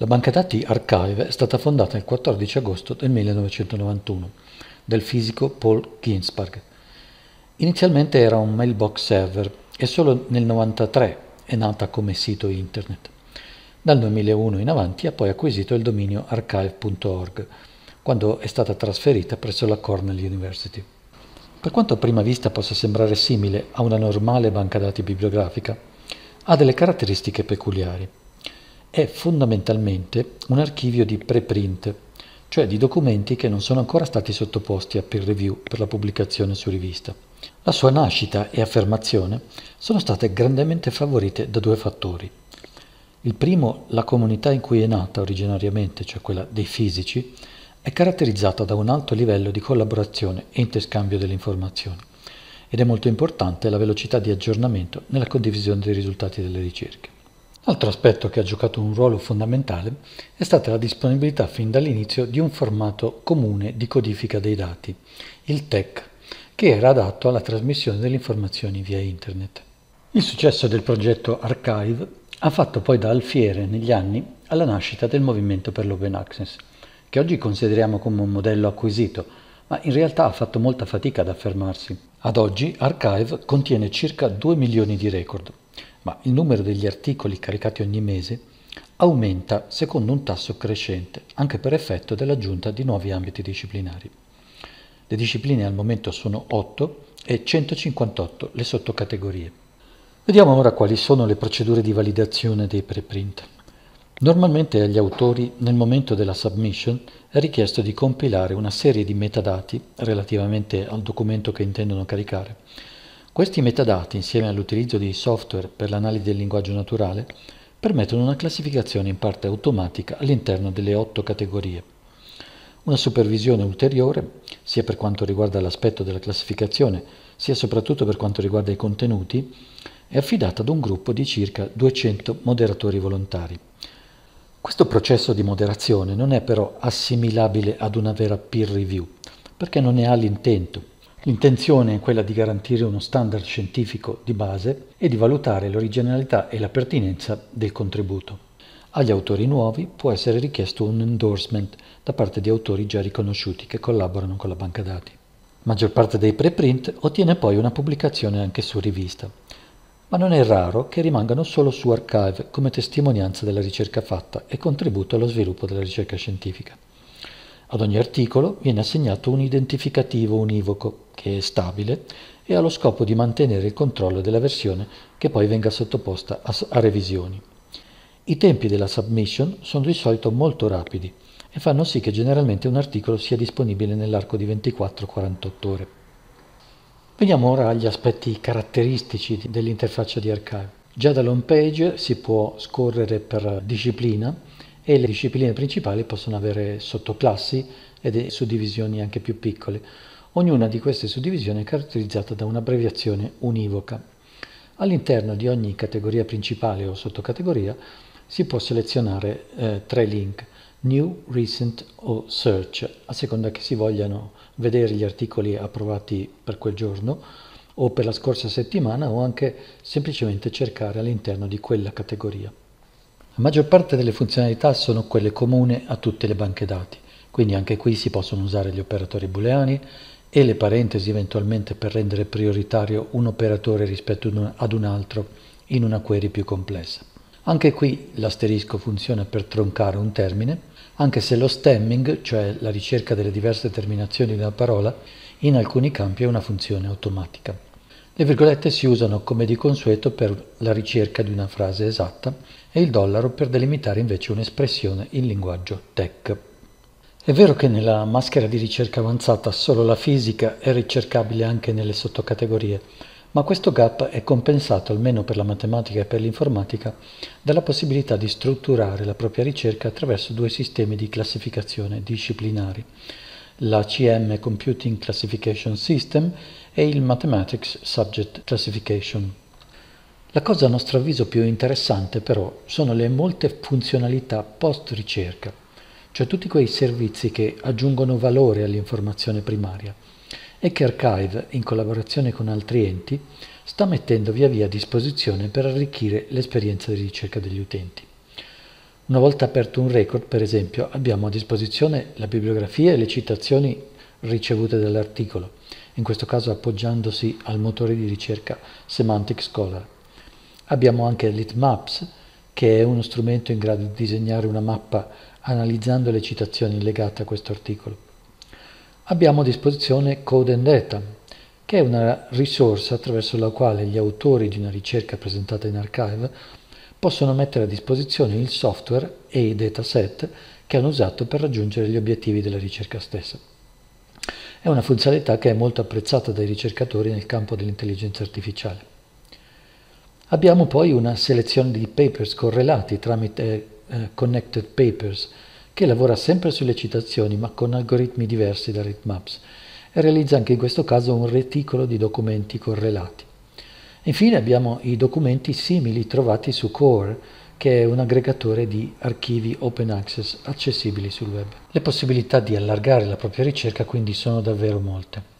La banca dati Archive è stata fondata il 14 agosto del 1991 dal fisico Paul Ginsberg. Inizialmente era un mailbox server e solo nel 1993 è nata come sito internet. Dal 2001 in avanti ha poi acquisito il dominio archive.org quando è stata trasferita presso la Cornell University. Per quanto a prima vista possa sembrare simile a una normale banca dati bibliografica, ha delle caratteristiche peculiari è fondamentalmente un archivio di preprint, cioè di documenti che non sono ancora stati sottoposti a peer review per la pubblicazione su rivista. La sua nascita e affermazione sono state grandemente favorite da due fattori. Il primo, la comunità in cui è nata originariamente, cioè quella dei fisici, è caratterizzata da un alto livello di collaborazione e interscambio delle informazioni ed è molto importante la velocità di aggiornamento nella condivisione dei risultati delle ricerche. Altro aspetto che ha giocato un ruolo fondamentale è stata la disponibilità fin dall'inizio di un formato comune di codifica dei dati, il TEC, che era adatto alla trasmissione delle informazioni via Internet. Il successo del progetto Archive ha fatto poi da alfiere negli anni alla nascita del movimento per l'open access, che oggi consideriamo come un modello acquisito, ma in realtà ha fatto molta fatica ad affermarsi. Ad oggi Archive contiene circa 2 milioni di record, ma il numero degli articoli caricati ogni mese aumenta secondo un tasso crescente, anche per effetto dell'aggiunta di nuovi ambiti disciplinari. Le discipline al momento sono 8 e 158 le sottocategorie. Vediamo ora quali sono le procedure di validazione dei preprint. Normalmente agli autori nel momento della submission è richiesto di compilare una serie di metadati relativamente al documento che intendono caricare questi metadati, insieme all'utilizzo di software per l'analisi del linguaggio naturale, permettono una classificazione in parte automatica all'interno delle otto categorie. Una supervisione ulteriore, sia per quanto riguarda l'aspetto della classificazione, sia soprattutto per quanto riguarda i contenuti, è affidata ad un gruppo di circa 200 moderatori volontari. Questo processo di moderazione non è però assimilabile ad una vera peer review, perché non ne ha l'intento L'intenzione è quella di garantire uno standard scientifico di base e di valutare l'originalità e la pertinenza del contributo. Agli autori nuovi può essere richiesto un endorsement da parte di autori già riconosciuti che collaborano con la banca dati. La maggior parte dei preprint ottiene poi una pubblicazione anche su rivista, ma non è raro che rimangano solo su archive come testimonianza della ricerca fatta e contributo allo sviluppo della ricerca scientifica. Ad ogni articolo viene assegnato un identificativo univoco che è stabile e ha lo scopo di mantenere il controllo della versione che poi venga sottoposta a, a revisioni. I tempi della submission sono di solito molto rapidi e fanno sì che generalmente un articolo sia disponibile nell'arco di 24-48 ore. Veniamo ora agli aspetti caratteristici dell'interfaccia di Archive. Già dall'home page si può scorrere per disciplina e le discipline principali possono avere sottoclassi e suddivisioni anche più piccole. Ognuna di queste suddivisioni è caratterizzata da un'abbreviazione univoca. All'interno di ogni categoria principale o sottocategoria si può selezionare eh, tre link, New, Recent o Search, a seconda che si vogliano vedere gli articoli approvati per quel giorno o per la scorsa settimana o anche semplicemente cercare all'interno di quella categoria. La maggior parte delle funzionalità sono quelle comuni a tutte le banche dati, quindi anche qui si possono usare gli operatori booleani e le parentesi eventualmente per rendere prioritario un operatore rispetto ad un altro in una query più complessa. Anche qui l'asterisco funziona per troncare un termine, anche se lo stemming, cioè la ricerca delle diverse terminazioni di una parola, in alcuni campi è una funzione automatica. Le virgolette si usano come di consueto per la ricerca di una frase esatta e il dollaro per delimitare invece un'espressione in linguaggio tech. È vero che nella maschera di ricerca avanzata solo la fisica è ricercabile anche nelle sottocategorie, ma questo gap è compensato, almeno per la matematica e per l'informatica, dalla possibilità di strutturare la propria ricerca attraverso due sistemi di classificazione disciplinari, la CM Computing Classification System e il Mathematics Subject Classification. La cosa a nostro avviso più interessante però sono le molte funzionalità post ricerca, cioè tutti quei servizi che aggiungono valore all'informazione primaria e che Archive, in collaborazione con altri enti, sta mettendo via via a disposizione per arricchire l'esperienza di ricerca degli utenti. Una volta aperto un record, per esempio, abbiamo a disposizione la bibliografia e le citazioni ricevute dall'articolo, in questo caso appoggiandosi al motore di ricerca Semantic Scholar. Abbiamo anche Litmaps, che è uno strumento in grado di disegnare una mappa analizzando le citazioni legate a questo articolo. Abbiamo a disposizione Code and Data, che è una risorsa attraverso la quale gli autori di una ricerca presentata in archive possono mettere a disposizione il software e i dataset che hanno usato per raggiungere gli obiettivi della ricerca stessa. È una funzionalità che è molto apprezzata dai ricercatori nel campo dell'intelligenza artificiale. Abbiamo poi una selezione di papers correlati tramite eh, Connected Papers, che lavora sempre sulle citazioni ma con algoritmi diversi da Ritmaps e realizza anche in questo caso un reticolo di documenti correlati. Infine abbiamo i documenti simili trovati su Core, che è un aggregatore di archivi open access accessibili sul web. Le possibilità di allargare la propria ricerca quindi sono davvero molte.